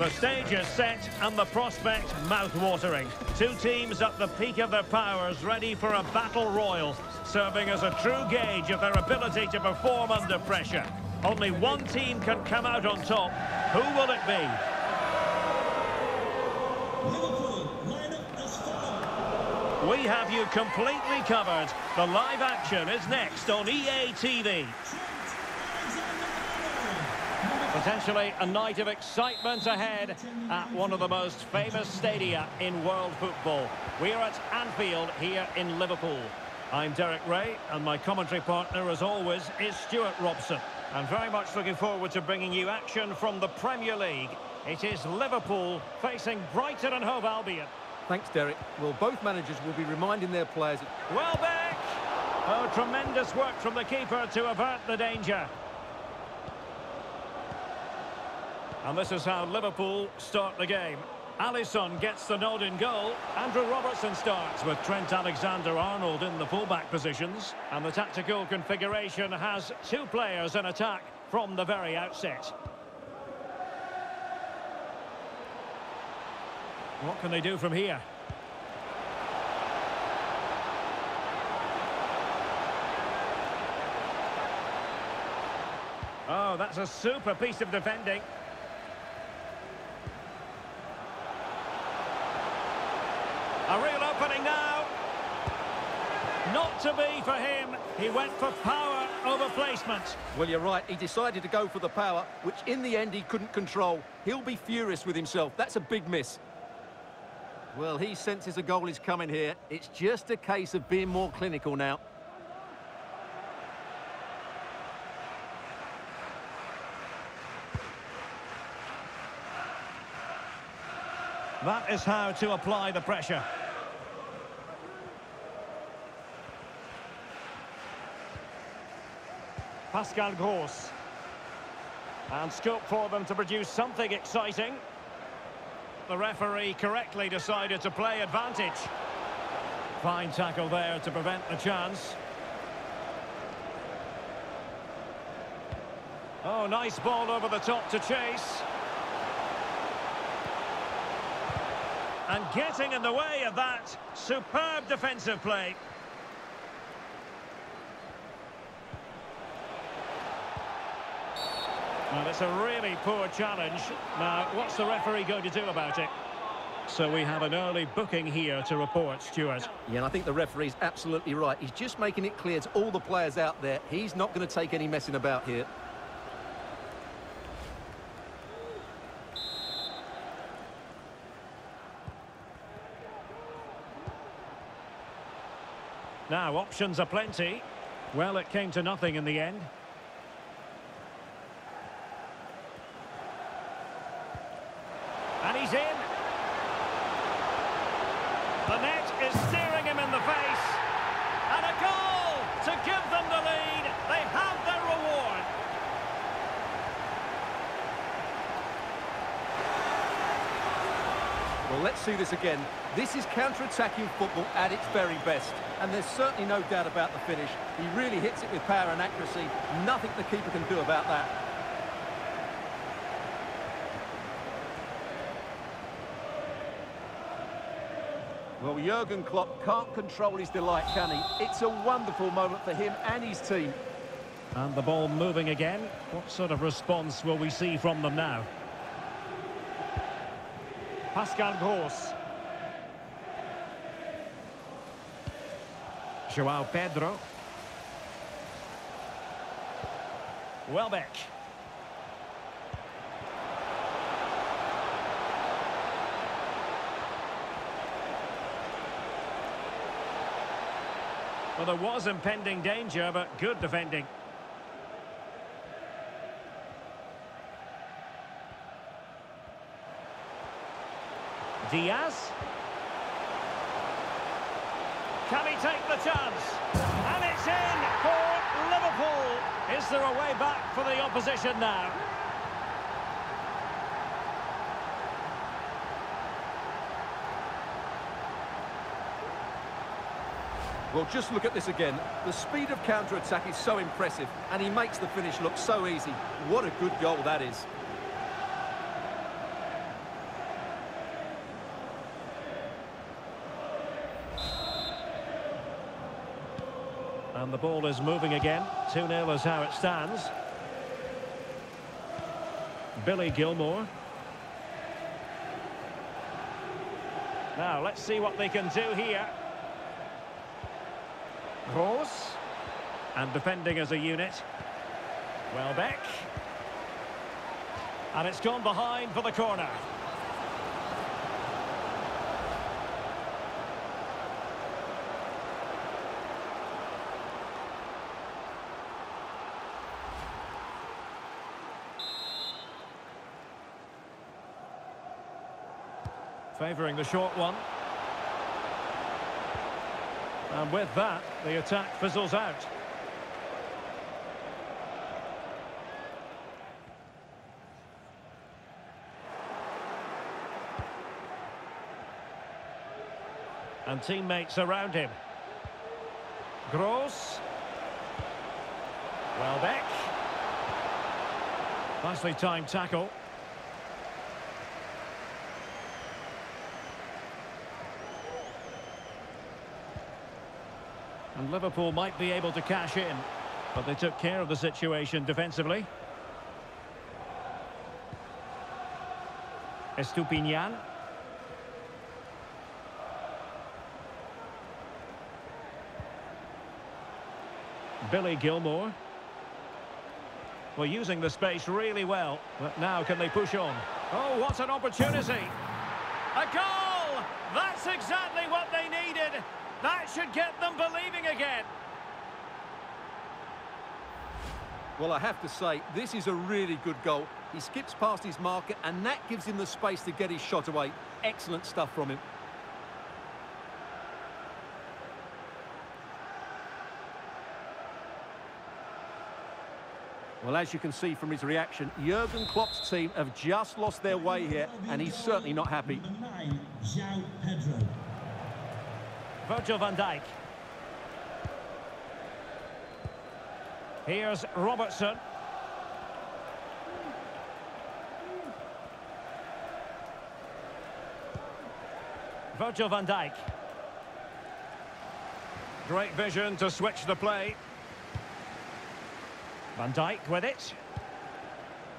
The stage is set and the prospect mouth-watering. Two teams at the peak of their powers, ready for a battle royal, serving as a true gauge of their ability to perform under pressure. Only one team can come out on top. Who will it be? We have you completely covered. The live action is next on EA TV. Potentially a night of excitement ahead at one of the most famous stadia in world football. We are at Anfield here in Liverpool. I'm Derek Ray, and my commentary partner, as always, is Stuart Robson. I'm very much looking forward to bringing you action from the Premier League. It is Liverpool facing Brighton and Hove Albion. Thanks, Derek. Well, both managers will be reminding their players... Welbeck! Oh, tremendous work from the keeper to avert the danger. And this is how Liverpool start the game. Alisson gets the nod in goal. Andrew Robertson starts with Trent Alexander-Arnold in the fullback positions. And the tactical configuration has two players in attack from the very outset. What can they do from here? Oh, that's a super piece of defending. A real opening now. Not to be for him. He went for power over placement. Well, you're right. He decided to go for the power, which in the end he couldn't control. He'll be furious with himself. That's a big miss. Well, he senses a goal is coming here. It's just a case of being more clinical now. That is how to apply the pressure. Pascal Gross. And scope for them to produce something exciting. The referee correctly decided to play advantage. Fine tackle there to prevent the chance. Oh, nice ball over the top to chase. And getting in the way of that, superb defensive play. Well, it's a really poor challenge. Now, what's the referee going to do about it? So we have an early booking here to report, Stuart. Yeah, and I think the referee's absolutely right. He's just making it clear to all the players out there, he's not going to take any messing about here. Now, options are plenty. Well, it came to nothing in the end. Well, let's see this again. This is counter-attacking football at its very best. And there's certainly no doubt about the finish. He really hits it with power and accuracy. Nothing the keeper can do about that. Well, Jurgen Klopp can't control his delight, can he? It's a wonderful moment for him and his team. And the ball moving again. What sort of response will we see from them now? Pascal Gross. Joao Pedro. Welbeck. Well, there was impending danger, but good defending. Diaz. Can he take the chance? And it's in for Liverpool. Is there a way back for the opposition now? Well, just look at this again. The speed of counter-attack is so impressive, and he makes the finish look so easy. What a good goal that is. And the ball is moving again. 2-0 is how it stands. Billy Gilmour. Now, let's see what they can do here. Gross. And defending as a unit. Welbeck. And it's gone behind for the corner. Favouring the short one. And with that, the attack fizzles out. And teammates around him. Gross. Welbeck. Nicely timed tackle. And Liverpool might be able to cash in. But they took care of the situation defensively. Estupiñán. Billy Gilmour. Well, using the space really well. But now can they push on? Oh, what an opportunity! A goal! That's exactly what they needed! That should get them believing again. Well, I have to say, this is a really good goal. He skips past his marker, and that gives him the space to get his shot away. Excellent stuff from him. Well, as you can see from his reaction, Jurgen Klopp's team have just lost their way here, and he's certainly not happy. Virgil van Dijk. Here's Robertson. Virgil van Dijk. Great vision to switch the play. Van Dijk with it.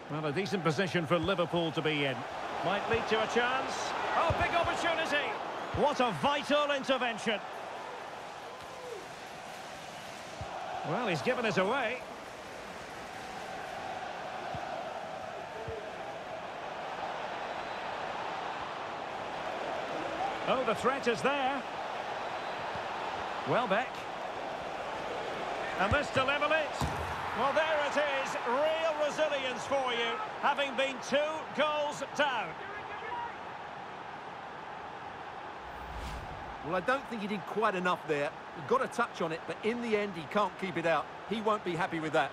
Well, a decent position for Liverpool to be in. Might lead to a chance. Oh, big opportunity. What a vital intervention. Well, he's given us away. Oh, the threat is there. Welbeck. And this to level it. Well, there it is. Real resilience for you, having been two goals down. Well, I don't think he did quite enough there. He got a touch on it, but in the end, he can't keep it out. He won't be happy with that.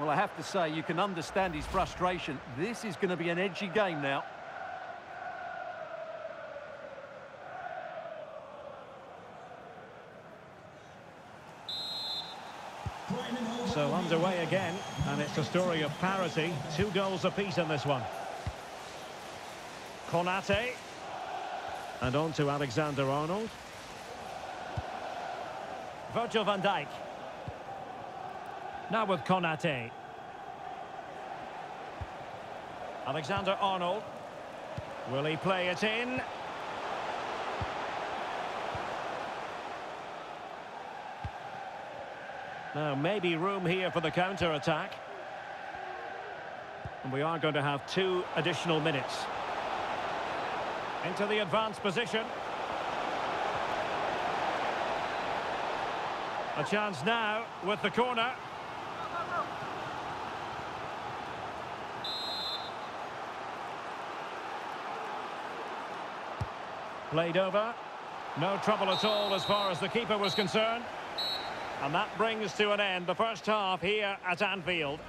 Well, I have to say, you can understand his frustration. This is going to be an edgy game now. So underway again, and a story of parity. Two goals apiece in this one. Konate. And on to Alexander-Arnold. Virgil van Dijk. Now with Konate. Alexander-Arnold. Will he play it in? Now, maybe room here for the counter-attack. And we are going to have two additional minutes. Into the advanced position. A chance now with the corner. Played over. No trouble at all as far as the keeper was concerned. And that brings to an end the first half here at Anfield.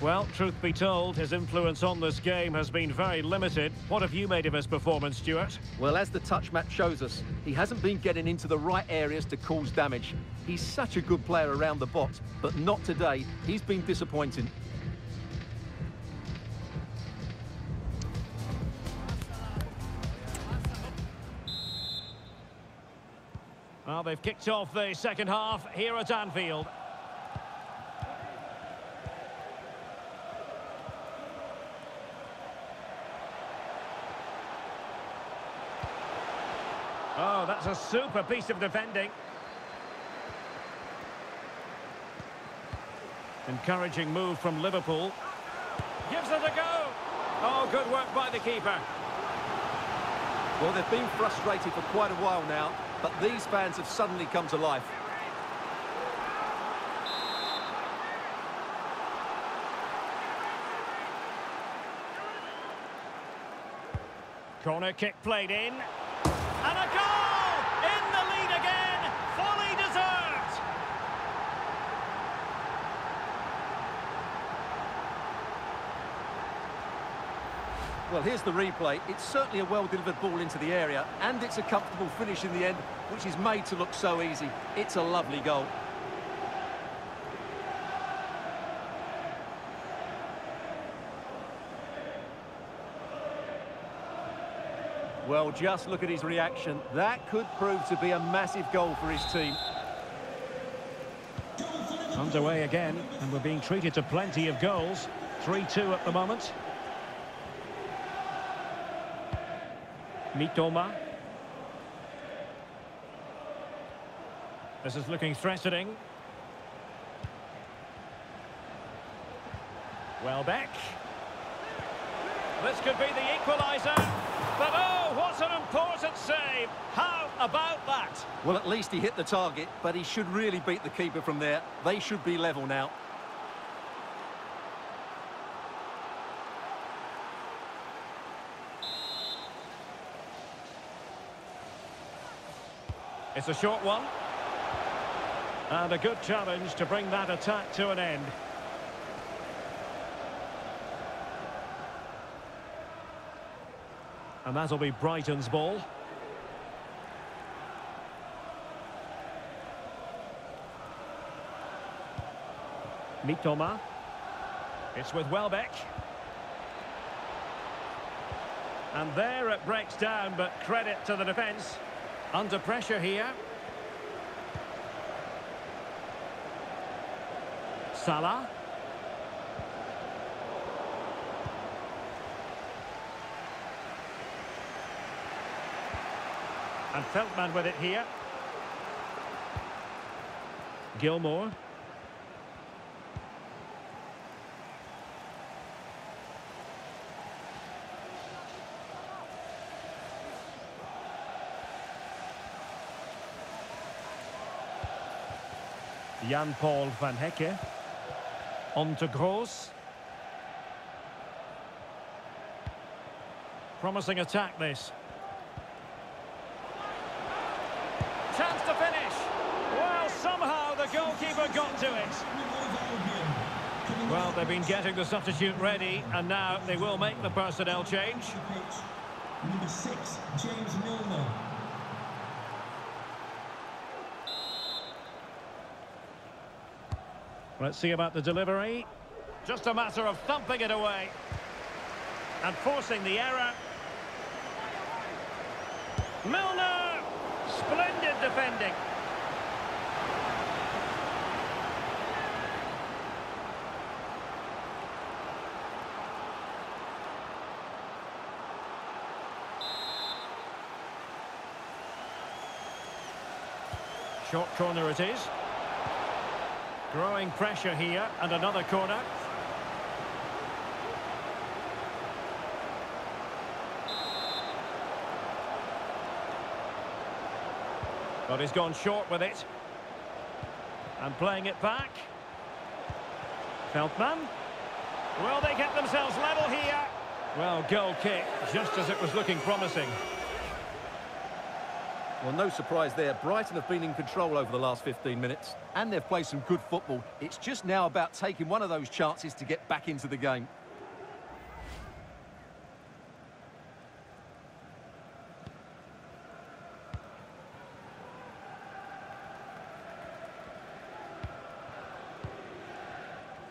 Well, truth be told, his influence on this game has been very limited. What have you made of his performance, Stuart? Well, as the touch map shows us, he hasn't been getting into the right areas to cause damage. He's such a good player around the box, but not today. He's been disappointing. Well, they've kicked off the second half here at Anfield. Oh, that's a super piece of defending. Encouraging move from Liverpool. Gives it a go. Oh, good work by the keeper. Well, they've been frustrated for quite a while now, but these fans have suddenly come to life. Corner kick played in. And a goal! In the lead again! Fully deserved! Well, here's the replay. It's certainly a well-delivered ball into the area, and it's a comfortable finish in the end, which is made to look so easy. It's a lovely goal. Well, just look at his reaction. That could prove to be a massive goal for his team. Underway again, and we're being treated to plenty of goals. 3-2 at the moment. Mitoma. This is looking threatening. Welbeck. This could be the equaliser. But oh, what an important save. How about that? Well, at least he hit the target, but he should really beat the keeper from there. They should be level now. It's a short one. And a good challenge to bring that attack to an end. And that'll be Brighton's ball. Mitoma. It's with Welbeck. And there it breaks down, but credit to the defence. Under pressure here. Salah. And Veltman with it here. Gilmour. Jan-Paul van Hecke. On to Gross. Promising attack this. Chance to finish. Well, somehow the goalkeeper got to it. Well, they've been getting the substitute ready, and now they will make the personnel change. Number six, James Milner. Let's see about the delivery. Just a matter of thumping it away. And forcing the error. Milner! Splendid defending. Short corner it is. Growing pressure here, and another corner. But he's gone short with it. And playing it back. Veltman. Will they get themselves level here? Well, goal kick, just as it was looking promising. Well, no surprise there. Brighton have been in control over the last 15 minutes, and they've played some good football. It's just now about taking one of those chances to get back into the game.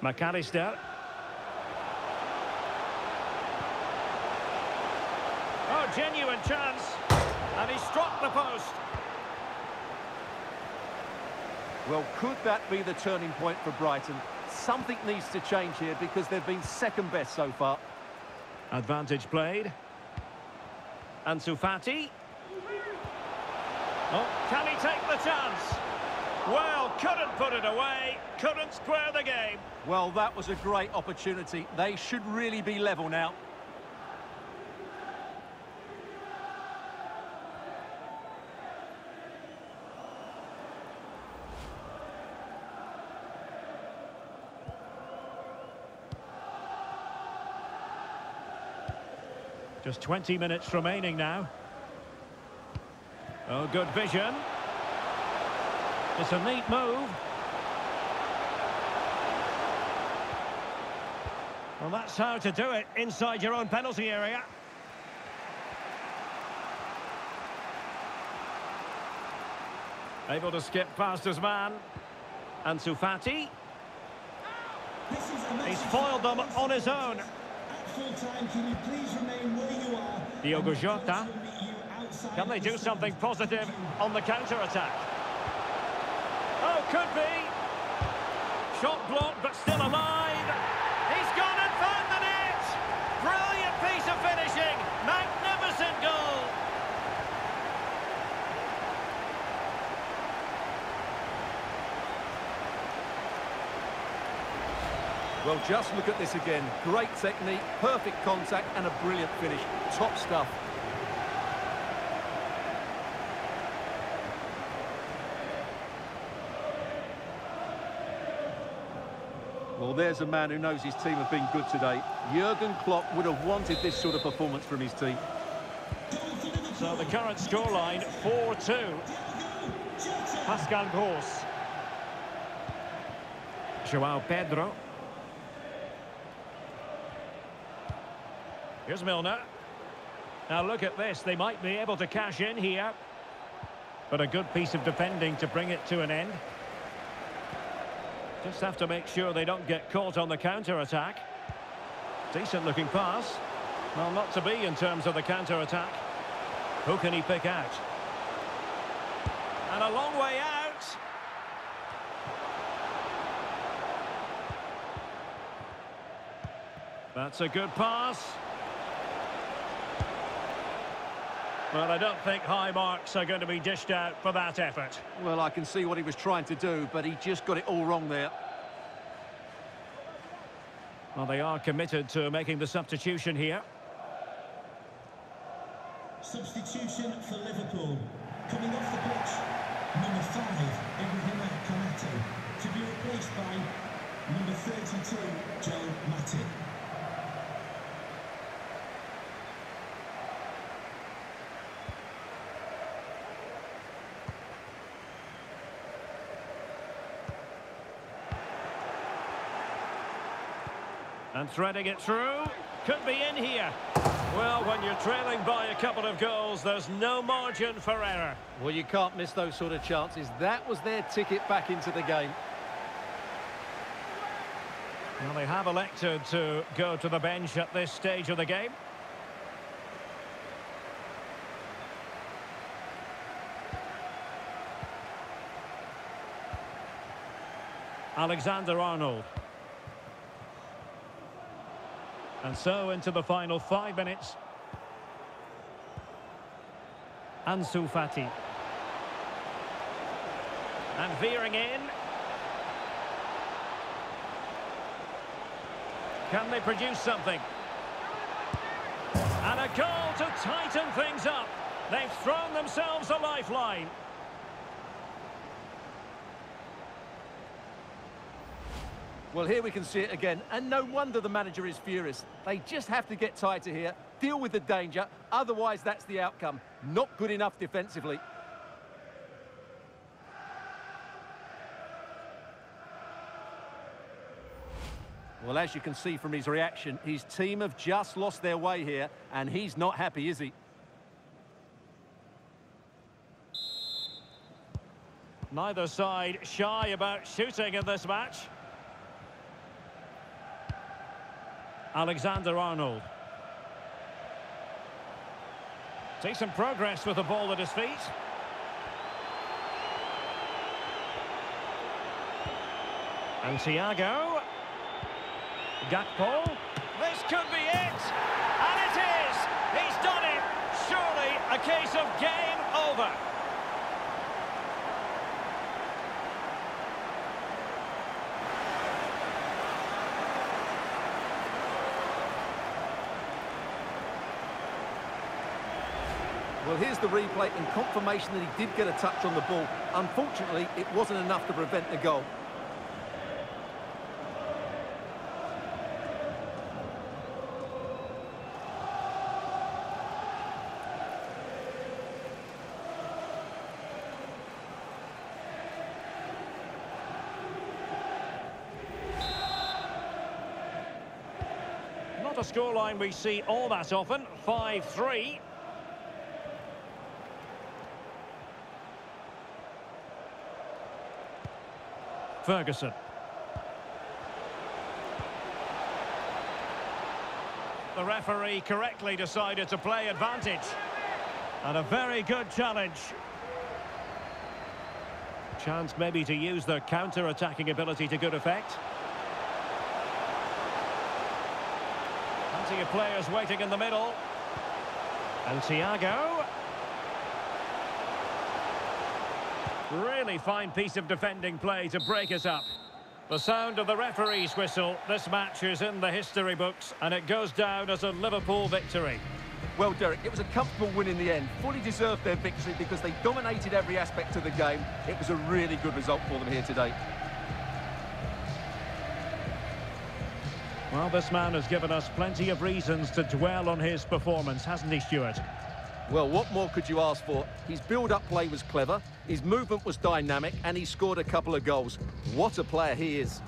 Mac Allister. Oh, genuine chance. And he struck the post. Well, could that be the turning point for Brighton? Something needs to change here because they've been second best so far. Advantage played. Ansu Fati. Oh, can he take the chance? Well, couldn't put it away, couldn't square the game. Well, that was a great opportunity. They should really be level now. Just 20 minutes remaining now. Oh, good vision. It's a neat move. Well, that's how to do it inside your own penalty area. Able to skip past his man. Ansu Fati. This is a He's foiled them on his own. Diogo Jota. Can they do something positive on the counter-attack? Oh, could be. Shot blocked, but still alive. He's gone and found the net. Brilliant piece of finishing. Magnificent goal. Well, just look at this again. Great technique, perfect contact, and a brilliant finish. Top stuff. Well, there's a man who knows his team have been good today. Jurgen Klopp would have wanted this sort of performance from his team. So the current scoreline, 4-2. Pascal Gross. Joao Pedro. Here's Milner. Now look at this, they might be able to cash in here. But a good piece of defending to bring it to an end. Just have to make sure they don't get caught on the counter-attack. Decent looking pass. Well, not to be in terms of the counter-attack. Who can he pick out? And a long way out. That's a good pass. Well, I don't think high marks are going to be dished out for that effort. Well, I can see what he was trying to do, but he just got it all wrong there. Well, they are committed to making the substitution here. Substitution for Liverpool. Coming off the pitch, number five, Ibrahima Konate, to be replaced by number 32, Joe Matip. And threading it through. Could be in here. Well, when you're trailing by a couple of goals, there's no margin for error. Well, you can't miss those sort of chances. That was their ticket back into the game. Well, they have elected to go to the bench at this stage of the game. Alexander Arnold. And so into the final five minutes. Ansu Fati. And veering in. Can they produce something? And a goal to tighten things up. They've thrown themselves a lifeline. Well, here we can see it again, and no wonder the manager is furious. They just have to get tighter here, deal with the danger, otherwise that's the outcome. Not good enough defensively. Well, as you can see from his reaction, his team have just lost their way here, and he's not happy, is he? Neither side shy about shooting in this match. Alexander Arnold. Decent progress with the ball at his feet. And Thiago. Gakpo. This could be it! And it is! He's done it! Surely a case of game over. Well, here's the replay and confirmation that he did get a touch on the ball. Unfortunately, it wasn't enough to prevent the goal. Not a scoreline we see all that often. 5-3. Ferguson. The referee correctly decided to play advantage. And a very good challenge. Chance maybe to use their counter-attacking ability to good effect. Plenty of players waiting in the middle. And Thiago. Really fine piece of defending play to break us up. The sound of the referee's whistle. This match is in the history books and it goes down as a Liverpool victory. Well, Derek, it was a comfortable win in the end. Fully deserved their victory because they dominated every aspect of the game. It was a really good result for them here today. Well, this man has given us plenty of reasons to dwell on his performance, hasn't he, Stuart? Well, what more could you ask for? His build-up play was clever, his movement was dynamic, and he scored a couple of goals. What a player he is.